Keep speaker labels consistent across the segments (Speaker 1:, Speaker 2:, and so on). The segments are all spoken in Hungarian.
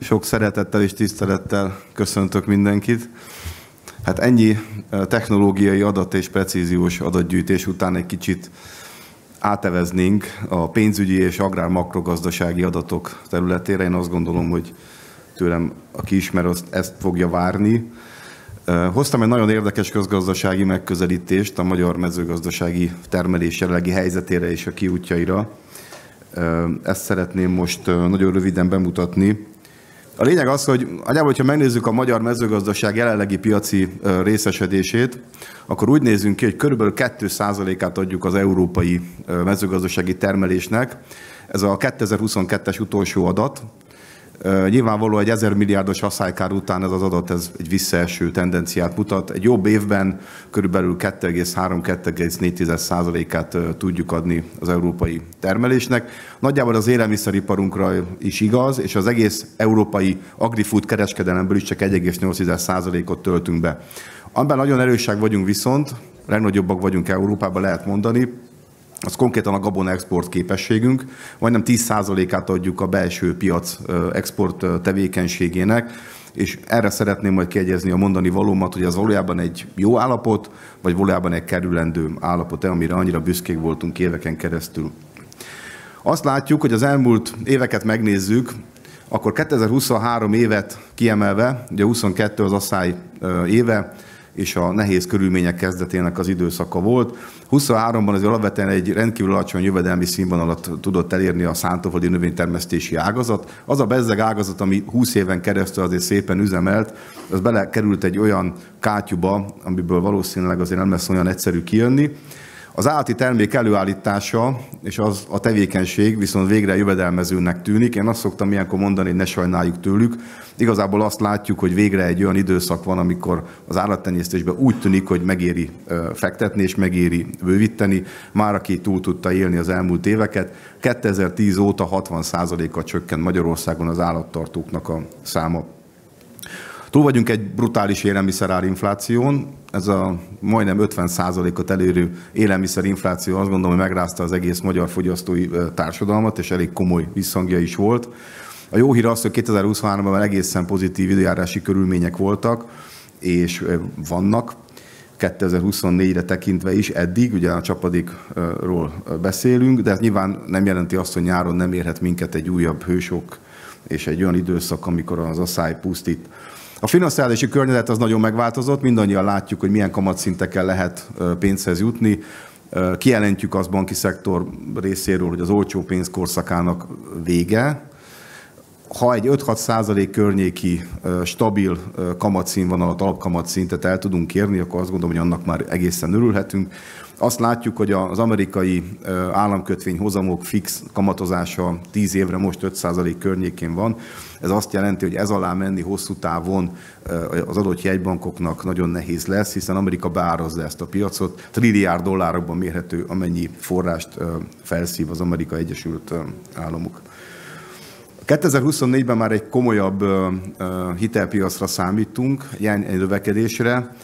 Speaker 1: Sok szeretettel és tisztelettel köszöntök mindenkit. Hát ennyi technológiai adat és precíziós adatgyűjtés után egy kicsit áteveznénk a pénzügyi és agrár makrogazdasági adatok területére. Én azt gondolom, hogy tőlem, aki ismer, ezt fogja várni. Hoztam egy nagyon érdekes közgazdasági megközelítést a magyar mezőgazdasági termelés jelenlegi helyzetére és a kiútjaira. Ezt szeretném most nagyon röviden bemutatni. A lényeg az, hogy nagyjából, hogyha megnézzük a magyar mezőgazdaság jelenlegi piaci részesedését, akkor úgy nézünk ki, hogy körülbelül 2%-át adjuk az európai mezőgazdasági termelésnek. Ez a 2022-es utolsó adat, Nyilvánvaló egy 1000 milliárdos aszálykár után ez az adat ez egy visszaeső tendenciát mutat. Egy jobb évben körülbelül 2,3-2,4%-át tudjuk adni az európai termelésnek. Nagyjából az élelmiszeriparunkra is igaz, és az egész európai agrifood kereskedelemből is csak 1,8%-ot töltünk be. Amiben nagyon erősek vagyunk viszont, legnagyobbak vagyunk Európában, lehet mondani, az konkrétan a gabon export képességünk, majdnem 10%-át adjuk a belső piac export tevékenységének, és erre szeretném majd kiegyezni a mondani valómat, hogy az valójában egy jó állapot, vagy valójában egy kerülendő állapot, amire annyira büszkék voltunk éveken keresztül. Azt látjuk, hogy az elmúlt éveket megnézzük, akkor 2023 évet kiemelve, ugye 22 az asszály éve, és a nehéz körülmények kezdetének az időszaka volt. 23-ban az alapvetően egy rendkívül alacsony jövedelmi színvonalat tudott elérni a szántóföldi növénytermesztési ágazat. Az a bezzeg ágazat, ami 20 éven keresztül azért szépen üzemelt, az belekerült egy olyan kátyuba, amiből valószínűleg azért nem lesz olyan egyszerű kijönni. Az állati termék előállítása és az a tevékenység viszont végre jövedelmezőnek tűnik. Én azt szoktam ilyenkor mondani, hogy ne sajnáljuk tőlük. Igazából azt látjuk, hogy végre egy olyan időszak van, amikor az állattenyésztésben úgy tűnik, hogy megéri fektetni és megéri bővíteni. Már aki túl tudta élni az elmúlt éveket. 2010 óta 60%-a csökkent Magyarországon az állattartóknak a száma. Túl vagyunk egy brutális élelmiszerárinfláción, ez a majdnem 50%-ot elérő élelmiszerinfláció azt gondolom, hogy megrázta az egész magyar fogyasztói társadalmat, és elég komoly visszhangja is volt. A jó hír az, hogy 2023-ban már egészen pozitív időjárási körülmények voltak, és vannak, 2024-re tekintve is eddig, ugye a csapadékról beszélünk, de ez nyilván nem jelenti azt, hogy nyáron nem érhet minket egy újabb hősok és egy olyan időszak, amikor az asszály pusztít. A finanszírozási környezet az nagyon megváltozott, mindannyian látjuk, hogy milyen kamatszintekkel lehet pénzhez jutni. Kijelentjük az banki szektor részéről, hogy az olcsó pénz korszakának vége. Ha egy 5-6 százalék környéki stabil kamatszínvonalat, alapkamatszintet el tudunk kérni, akkor azt gondolom, hogy annak már egészen örülhetünk. Azt látjuk, hogy az amerikai államkötvény hozamok fix kamatozása 10 évre most 5% környékén van. Ez azt jelenti, hogy ez alá menni hosszú távon az adott jegybankoknak nagyon nehéz lesz, hiszen Amerika beárazza ezt a piacot. Trilliárd dollárokban mérhető, amennyi forrást felszív az Amerika Egyesült Államok. 2024-ben már egy komolyabb hitelpiacra számítunk, ilyen növekedésre,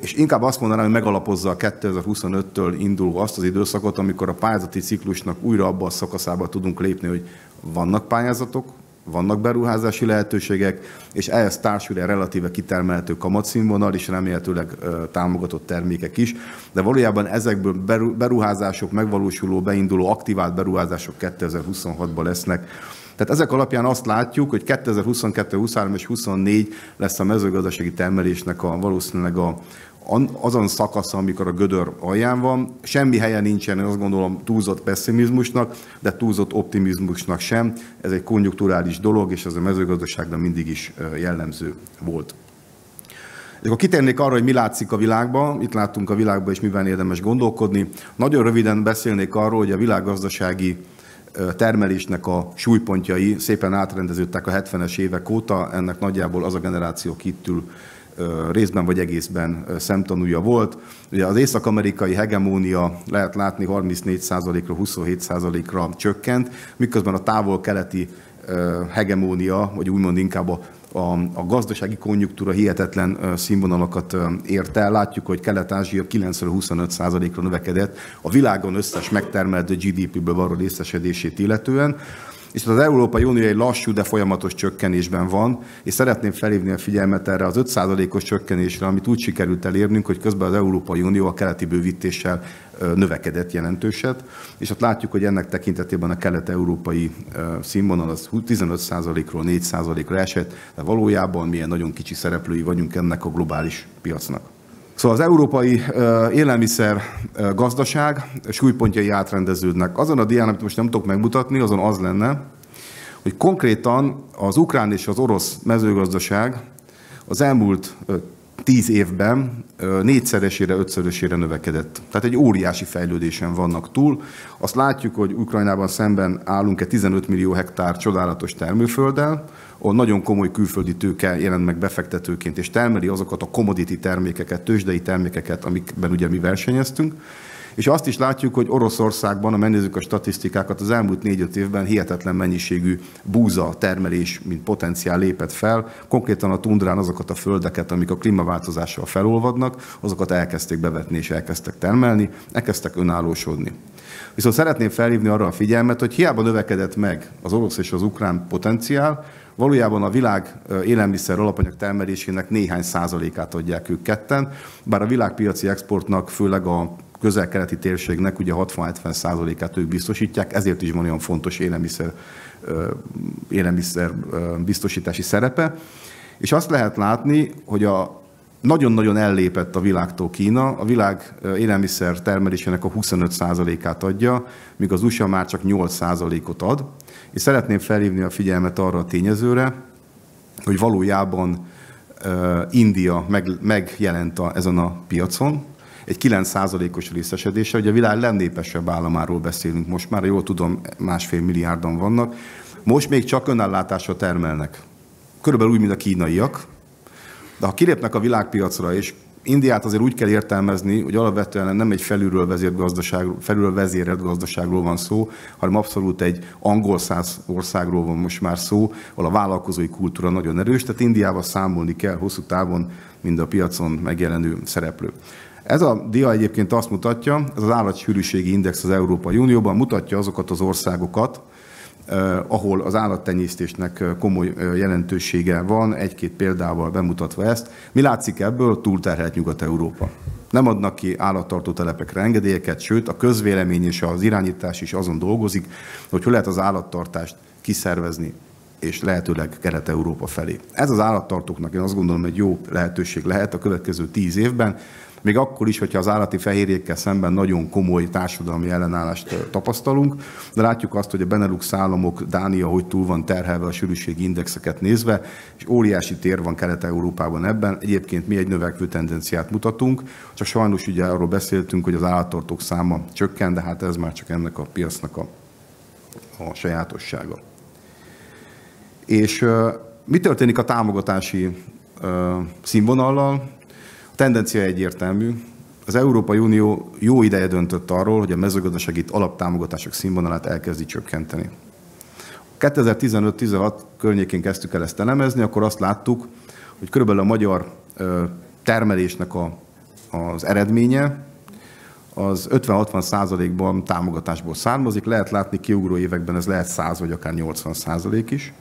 Speaker 1: és inkább azt mondanám, hogy megalapozza a 2025-től induló azt az időszakot, amikor a pályázati ciklusnak újra abba a szakaszába tudunk lépni, hogy vannak pályázatok, vannak beruházási lehetőségek, és ehhez társul egy relatíve kitermelhető kamatszínvonal, és remélhetőleg támogatott termékek is. De valójában ezekből beruházások, megvalósuló, beinduló, aktivált beruházások 2026-ban lesznek. Tehát ezek alapján azt látjuk, hogy 2022, 23 és 24 lesz a mezőgazdasági termelésnek a valószínűleg a, azon szakasz, amikor a gödör alján van. Semmi helye nincsen, én azt gondolom, túlzott pessimizmusnak, de túlzott optimizmusnak sem. Ez egy konjunkturális dolog, és ez a mezőgazdaságban mindig is jellemző volt. És akkor kitérnék arra, hogy mi látszik a világban, itt láttunk a világban, és miben érdemes gondolkodni. Nagyon röviden beszélnék arról, hogy a világgazdasági termelésnek a súlypontjai szépen átrendeződtek a 70-es évek óta, ennek nagyjából az a generáció itt ül részben vagy egészben szemtanúja volt. Ugye az észak-amerikai hegemónia lehet látni 34%-ra, 27%-ra csökkent, miközben a távol-keleti hegemónia, vagy úgymond inkább a a, a gazdasági konjunktúra hihetetlen színvonalakat ért el. Látjuk, hogy Kelet-Ázsia 9-25 ra növekedett a világon összes megtermelő GDP-ből való részesedését illetően és az Európai Unió egy lassú, de folyamatos csökkenésben van, és szeretném felhívni a figyelmet erre az 5%-os csökkenésre, amit úgy sikerült elérnünk, hogy közben az Európai Unió a keleti bővítéssel növekedett jelentőset, és ott látjuk, hogy ennek tekintetében a kelet-európai színvonal az 15%-ról 4%-ra esett, de valójában milyen nagyon kicsi szereplői vagyunk ennek a globális piacnak. Szóval az európai élelmiszer gazdaság súlypontjai átrendeződnek. Azon a dián, amit most nem tudok megmutatni, azon az lenne, hogy konkrétan az ukrán és az orosz mezőgazdaság az elmúlt tíz évben négyszeresére, ötszörösére növekedett. Tehát egy óriási fejlődésen vannak túl. Azt látjuk, hogy Ukrajnában szemben állunk egy 15 millió hektár csodálatos termőfölddel, ahol nagyon komoly külföldi tőke jelent meg befektetőként, és termeli azokat a commodity termékeket, tőzsdei termékeket, amikben ugye mi versenyeztünk. És azt is látjuk, hogy Oroszországban, a megnézzük a statisztikákat, az elmúlt négy-öt évben hihetetlen mennyiségű búza termelés, mint potenciál lépett fel. Konkrétan a tundrán azokat a földeket, amik a klímaváltozással felolvadnak, azokat elkezdték bevetni és elkezdtek termelni, elkezdtek önállósodni. Viszont szeretném felhívni arra a figyelmet, hogy hiába növekedett meg az orosz és az ukrán potenciál, valójában a világ élelmiszer alapanyag termelésének néhány százalékát adják ők ketten, bár a világpiaci exportnak főleg a közel-keleti térségnek ugye 60-70 százalékát ők biztosítják, ezért is van olyan fontos élelmiszer, élelmiszer biztosítási szerepe. És azt lehet látni, hogy a nagyon-nagyon ellépett a világtól Kína, a világ élelmiszer termelésének a 25%-át adja, míg az USA már csak 8%-ot ad. És szeretném felhívni a figyelmet arra a tényezőre, hogy valójában India meg, megjelent a, ezen a piacon, egy 9%-os részesedése, hogy a világ legnépesebb államáról beszélünk most már, jól tudom, másfél milliárdan vannak. Most még csak önállátásra termelnek. Körülbelül úgy, mint a kínaiak. De ha kilépnek a világpiacra, és Indiát azért úgy kell értelmezni, hogy alapvetően nem egy felülről vezért gazdaság, felülről vezérelt gazdaságról van szó, hanem abszolút egy angol száz országról van most már szó, ahol a vállalkozói kultúra nagyon erős, tehát Indiával számolni kell hosszú távon, mind a piacon megjelenő szereplő. Ez a dia egyébként azt mutatja, ez az állatsűrűségi index az Európai Unióban mutatja azokat az országokat, ahol az állattenyésztésnek komoly jelentősége van, egy-két példával bemutatva ezt. Mi látszik ebből? Túlterhelt Nyugat-Európa. Nem adnak ki állattartó telepekre engedélyeket, sőt a közvélemény és az irányítás is azon dolgozik, hogy hogy lehet az állattartást kiszervezni és lehetőleg Kelet-Európa felé. Ez az állattartóknak én azt gondolom egy jó lehetőség lehet a következő tíz évben, még akkor is, hogyha az állati fehérjékkel szemben nagyon komoly társadalmi ellenállást tapasztalunk, de látjuk azt, hogy a Benelux államok, Dánia, hogy túl van terhelve a sűrűségi indexeket nézve, és óriási tér van Kelet-Európában ebben. Egyébként mi egy növekvő tendenciát mutatunk, csak sajnos ugye arról beszéltünk, hogy az állattartók száma csökken, de hát ez már csak ennek a piacnak a, a sajátossága. És uh, mi történik a támogatási színvonallal? tendencia egyértelmű. Az Európai Unió jó ideje döntött arról, hogy a mezőgazdasági alaptámogatások színvonalát elkezdi csökkenteni. 2015-16 környékén kezdtük el ezt elemezni, akkor azt láttuk, hogy körülbelül a magyar termelésnek a, az eredménye az 50-60 százalékban támogatásból származik. Lehet látni kiugró években ez lehet 100 vagy akár 80 százalék is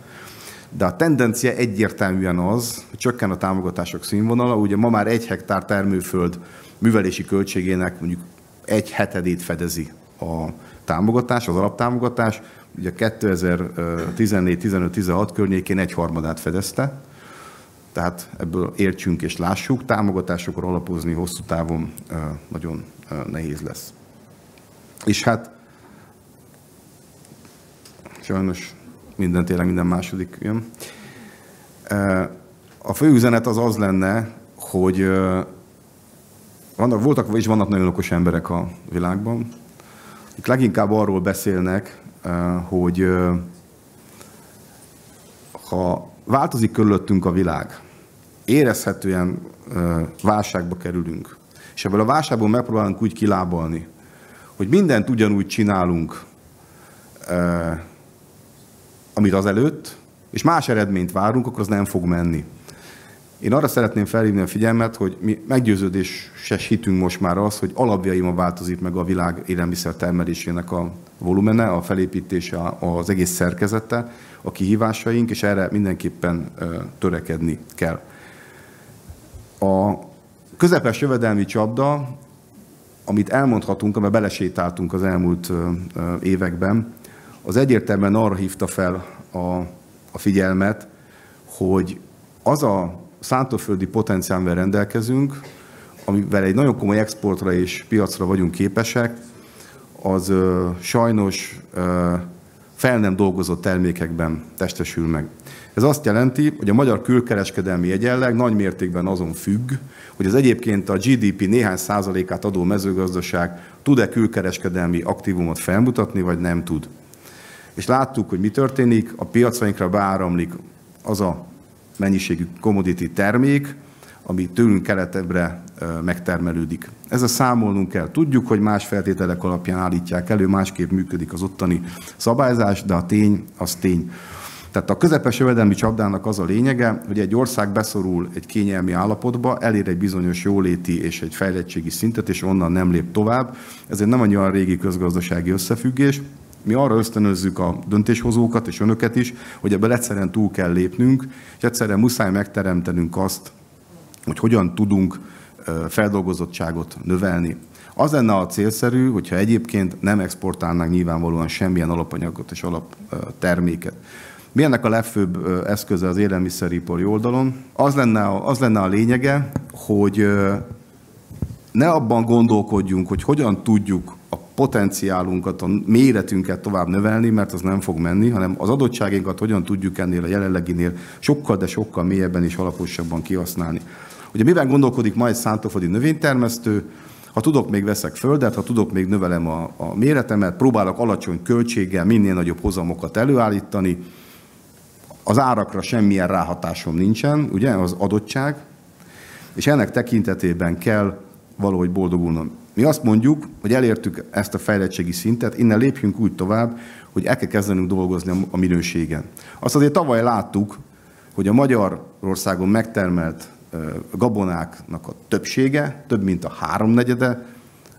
Speaker 1: de a tendencia egyértelműen az, hogy csökken a támogatások színvonala. Ugye ma már egy hektár termőföld művelési költségének mondjuk egy hetedét fedezi a támogatás, az alaptámogatás. Ugye 2014-15-16 környékén egy harmadát fedezte, tehát ebből értsünk és lássuk, támogatásokra alapozni hosszú távon nagyon nehéz lesz. És hát sajnos minden tényleg minden második jön. A fő üzenet az az lenne, hogy vannak, voltak és vannak nagyon okos emberek a világban, akik leginkább arról beszélnek, hogy ha változik körülöttünk a világ, érezhetően válságba kerülünk, és ebből a válságból megpróbálunk úgy kilábalni, hogy mindent ugyanúgy csinálunk, amit azelőtt, és más eredményt várunk, akkor az nem fog menni. Én arra szeretném felhívni a figyelmet, hogy mi meggyőződéses hitünk most már az, hogy ma változik meg a világ élelmiszer termelésének a volumene, a felépítése, az egész szerkezete, a kihívásaink, és erre mindenképpen törekedni kell. A közepes jövedelmi csapda, amit elmondhatunk, amiben belesétáltunk az elmúlt években, az egyértelműen arra hívta fel a, a figyelmet, hogy az a szántóföldi potenciálmal rendelkezünk, amivel egy nagyon komoly exportra és piacra vagyunk képesek, az ö, sajnos ö, fel nem dolgozott termékekben testesül meg. Ez azt jelenti, hogy a magyar külkereskedelmi egyenleg nagy mértékben azon függ, hogy az egyébként a GDP néhány százalékát adó mezőgazdaság tud-e külkereskedelmi aktívumot felmutatni, vagy nem tud. És láttuk, hogy mi történik, a piacainkra beáramlik az a mennyiségű commodity termék, ami tőlünk keletebbre megtermelődik. a számolnunk kell. Tudjuk, hogy más feltételek alapján állítják elő, másképp működik az ottani szabályzás, de a tény az tény. Tehát a közepes jövedelmi csapdának az a lényege, hogy egy ország beszorul egy kényelmi állapotba, elér egy bizonyos jóléti és egy fejlettségi szintet, és onnan nem lép tovább. Ez egy nem olyan régi közgazdasági összefüggés. Mi arra ösztönözzük a döntéshozókat és önöket is, hogy ebből egyszerűen túl kell lépnünk, és egyszerűen muszáj megteremtenünk azt, hogy hogyan tudunk feldolgozottságot növelni. Az lenne a célszerű, hogyha egyébként nem exportálnánk nyilvánvalóan semmilyen alapanyagot és alapterméket. Mi ennek a legfőbb eszköze az élelmiszeripari oldalon? Az lenne, az lenne a lényege, hogy ne abban gondolkodjunk, hogy hogyan tudjuk a potenciálunkat, a méretünket tovább növelni, mert az nem fog menni, hanem az adottságinkat hogyan tudjuk ennél a jelenleginél sokkal, de sokkal mélyebben és alaposabban kihasználni. Ugye miben gondolkodik ma egy szántóföldi növénytermesztő, ha tudok, még veszek földet, ha tudok, még növelem a, a méretemet, próbálok alacsony költséggel minél nagyobb hozamokat előállítani, az árakra semmilyen ráhatásom nincsen, ugye, az adottság, és ennek tekintetében kell valahogy boldogulnom. Mi azt mondjuk, hogy elértük ezt a fejlettségi szintet, innen lépjünk úgy tovább, hogy el kell kezdenünk dolgozni a minőségen. Azt azért tavaly láttuk, hogy a Magyarországon megtermelt gabonáknak a többsége, több mint a háromnegyede,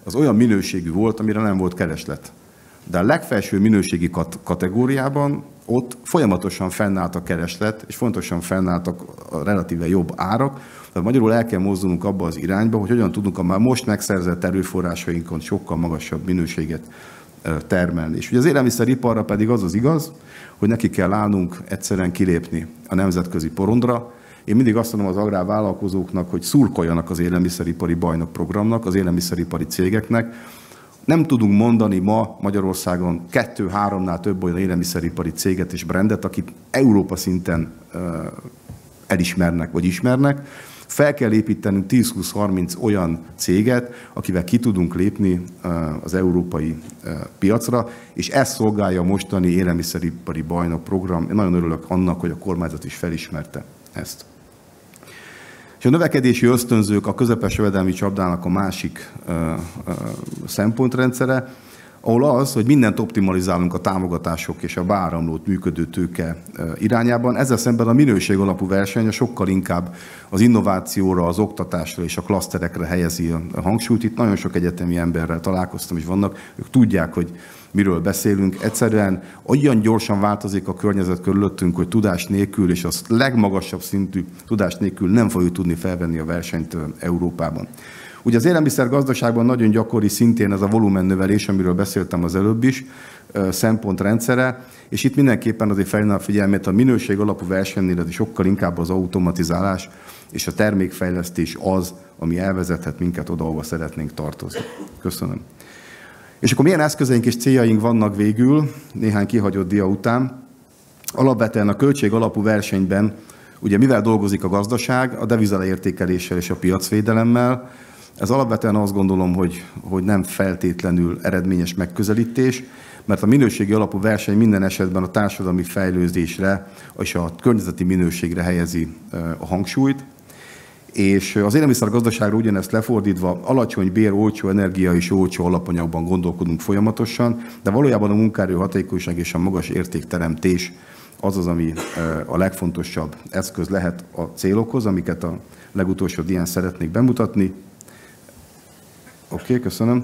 Speaker 1: az olyan minőségű volt, amire nem volt kereslet. De a legfelső minőségi kategóriában ott folyamatosan fennállt a kereslet, és fontosan fennálltak a relatíve jobb árak, tehát magyarul el kell mozdulnunk abba az irányba, hogy hogyan tudunk a már most megszerzett erőforrásainkon sokkal magasabb minőséget termelni. És ugye az élelmiszeriparra pedig az az igaz, hogy neki kell állnunk egyszerűen kilépni a nemzetközi porondra. Én mindig azt mondom az agrárvállalkozóknak, hogy szurkoljanak az élelmiszeripari bajnok programnak, az élelmiszeripari cégeknek. Nem tudunk mondani ma Magyarországon kettő-háromnál több olyan élelmiszeripari céget és brandet, akit Európa szinten elismernek vagy ismernek, fel kell építenünk 10-20-30 olyan céget, akivel ki tudunk lépni az európai piacra, és ez szolgálja a mostani élelmiszeripari bajnok program. Én nagyon örülök annak, hogy a kormányzat is felismerte ezt. És a növekedési ösztönzők a közepes jövedelmi csapdának a másik szempontrendszere, ahol az, hogy mindent optimalizálunk a támogatások és a beáramlót működő tőke irányában. Ezzel szemben a minőség alapú verseny sokkal inkább az innovációra, az oktatásra és a klaszterekre helyezi a hangsúlyt. Itt nagyon sok egyetemi emberrel találkoztam, és vannak, ők tudják, hogy miről beszélünk. Egyszerűen olyan gyorsan változik a környezet körülöttünk, hogy tudás nélkül, és az legmagasabb szintű tudás nélkül nem fogjuk tudni felvenni a versenyt Európában. Ugye az élelmiszer gazdaságban nagyon gyakori szintén ez a volumennövelés, amiről beszéltem az előbb is, szempontrendszere, és itt mindenképpen azért felhívna a figyelmét, a minőség alapú versenynél ez sokkal inkább az automatizálás és a termékfejlesztés az, ami elvezethet minket oda, ahova szeretnénk tartozni. Köszönöm. És akkor milyen eszközeink és céljaink vannak végül, néhány kihagyott dia után? Alapvetően a költség alapú versenyben, ugye mivel dolgozik a gazdaság, a devizaleértékeléssel és a piacvédelemmel, ez alapvetően azt gondolom, hogy, hogy nem feltétlenül eredményes megközelítés, mert a minőségi alapú verseny minden esetben a társadalmi fejlődésre és a környezeti minőségre helyezi a hangsúlyt, és az élelmiszer gazdaságra ugyanezt lefordítva alacsony bér, olcsó energia és olcsó alapanyagban gondolkodunk folyamatosan, de valójában a munkaerő hatékonyság és a magas értékteremtés az az, ami a legfontosabb eszköz lehet a célokhoz, amiket a legutolsó dián szeretnék bemutatni. Oké, okay, köszönöm.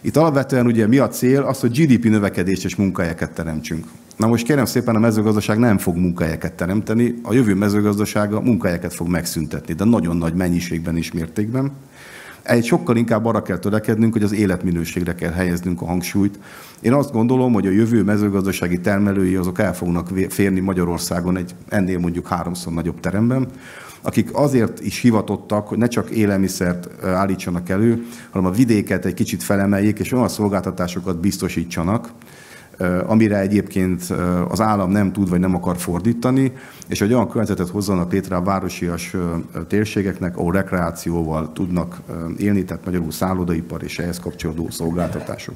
Speaker 1: Itt alapvetően ugye mi a cél? Az, hogy GDP növekedés és munkahelyeket teremtsünk. Na most kérem szépen, a mezőgazdaság nem fog munkahelyeket teremteni, a jövő mezőgazdasága munkahelyeket fog megszüntetni, de nagyon nagy mennyiségben és mértékben. Egy sokkal inkább arra kell törekednünk, hogy az életminőségre kell helyeznünk a hangsúlyt. Én azt gondolom, hogy a jövő mezőgazdasági termelői azok el fognak férni Magyarországon egy ennél mondjuk háromszor nagyobb teremben, akik azért is hivatottak, hogy ne csak élelmiszert állítsanak elő, hanem a vidéket egy kicsit felemeljék, és olyan szolgáltatásokat biztosítsanak, amire egyébként az állam nem tud vagy nem akar fordítani, és hogy olyan környezetet hozzanak létre a városias térségeknek, ahol rekreációval tudnak élni, tehát magyarul szállodaipar és ehhez kapcsolódó szolgáltatások.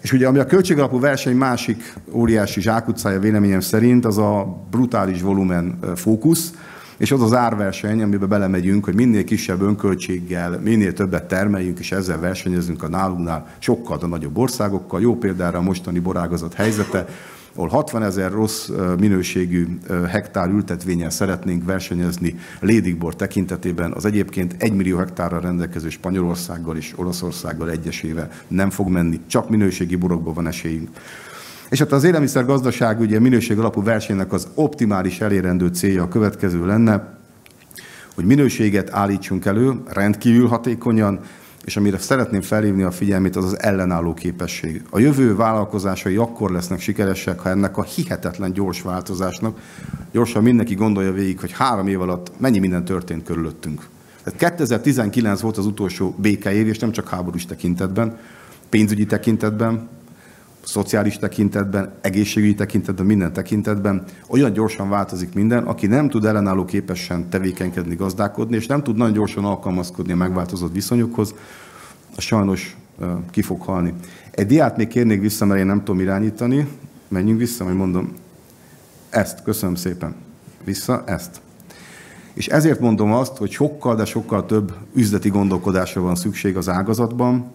Speaker 1: És ugye ami a költségalapú verseny másik óriási zsákutcája véleményem szerint, az a brutális volumen fókusz, és az az árverseny, amiben belemegyünk, hogy minél kisebb önköltséggel, minél többet termeljünk, és ezzel versenyezünk a nálunknál sokkal a nagyobb országokkal. Jó példára a mostani borágazat helyzete, ahol 60 ezer rossz minőségű hektár ültetvényen szeretnénk versenyezni lédigbor tekintetében, az egyébként 1 millió hektárra rendelkező Spanyolországgal és Olaszországgal egyesével nem fog menni, csak minőségi borokban van esélyünk. És hát az élelmiszer gazdaság ugye minőség alapú versenynek az optimális elérendő célja a következő lenne, hogy minőséget állítsunk elő rendkívül hatékonyan, és amire szeretném felhívni a figyelmét, az az ellenálló képesség. A jövő vállalkozásai akkor lesznek sikeresek, ha ennek a hihetetlen gyors változásnak gyorsan mindenki gondolja végig, hogy három év alatt mennyi minden történt körülöttünk. Tehát 2019 volt az utolsó békeév, és nem csak háborús tekintetben, pénzügyi tekintetben, szociális tekintetben, egészségügyi tekintetben, minden tekintetben olyan gyorsan változik minden, aki nem tud ellenálló képesen tevékenykedni, gazdálkodni, és nem tud nagyon gyorsan alkalmazkodni a megváltozott viszonyokhoz, az sajnos ki fog halni. Egy diát még kérnék vissza, mert én nem tudom irányítani. Menjünk vissza, majd mondom. Ezt, köszönöm szépen. Vissza, ezt. És ezért mondom azt, hogy sokkal, de sokkal több üzleti gondolkodásra van szükség az ágazatban,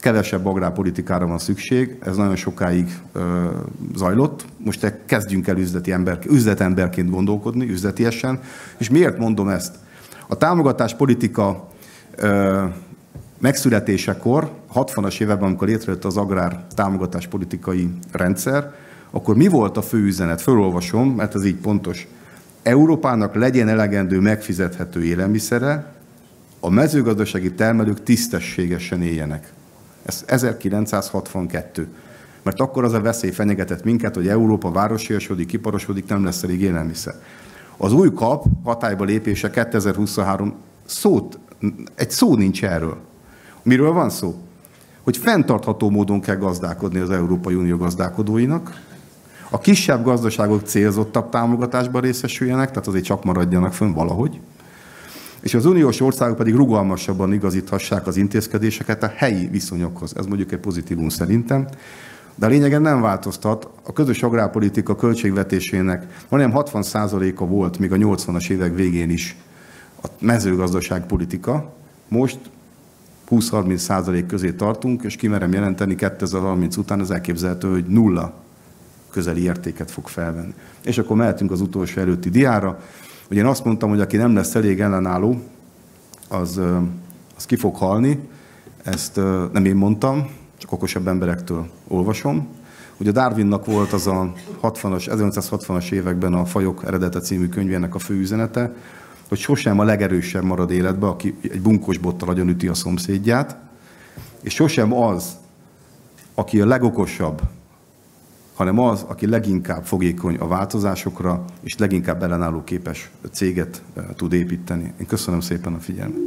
Speaker 1: kevesebb agrárpolitikára van szükség, ez nagyon sokáig ö, zajlott. Most kezdjünk el üzleti ember, üzletemberként gondolkodni, üzletiesen. És miért mondom ezt? A támogatás politika ö, megszületésekor, 60-as években, amikor létrejött az agrár támogatás politikai rendszer, akkor mi volt a fő üzenet? Fölolvasom, mert ez így pontos. Európának legyen elegendő megfizethető élelmiszere, a mezőgazdasági termelők tisztességesen éljenek. Ez 1962. Mert akkor az a veszély fenyegetett minket, hogy Európa városiasodik, iparosodik, nem lesz elég élelmiszer. Az új kap hatályba lépése 2023 szót, egy szó nincs erről. Miről van szó? Hogy fenntartható módon kell gazdálkodni az Európai Unió gazdálkodóinak, a kisebb gazdaságok célzottabb támogatásban részesüljenek, tehát azért csak maradjanak fönn valahogy, és az uniós országok pedig rugalmasabban igazíthassák az intézkedéseket a helyi viszonyokhoz. Ez mondjuk egy pozitívum szerintem. De a lényegen nem változtat. A közös agrárpolitika költségvetésének majdnem 60%-a volt még a 80-as évek végén is a mezőgazdaságpolitika. Most 20-30% közé tartunk, és kimerem jelenteni 2030 után az elképzelhető, hogy nulla közeli értéket fog felvenni. És akkor mehetünk az utolsó előtti diára. Ugye én azt mondtam, hogy aki nem lesz elég ellenálló, az, az ki fog halni. Ezt nem én mondtam, csak okosabb emberektől olvasom. Ugye Darwinnak volt az a 60-as, 1960-as években a Fajok eredete című könyvének a fő üzenete, hogy sosem a legerősebb marad életbe, aki egy bunkos bottal agyon üti a szomszédját, és sosem az, aki a legokosabb, hanem az, aki leginkább fogékony a változásokra, és leginkább ellenálló képes céget eh, tud építeni. Én köszönöm szépen a figyelmet.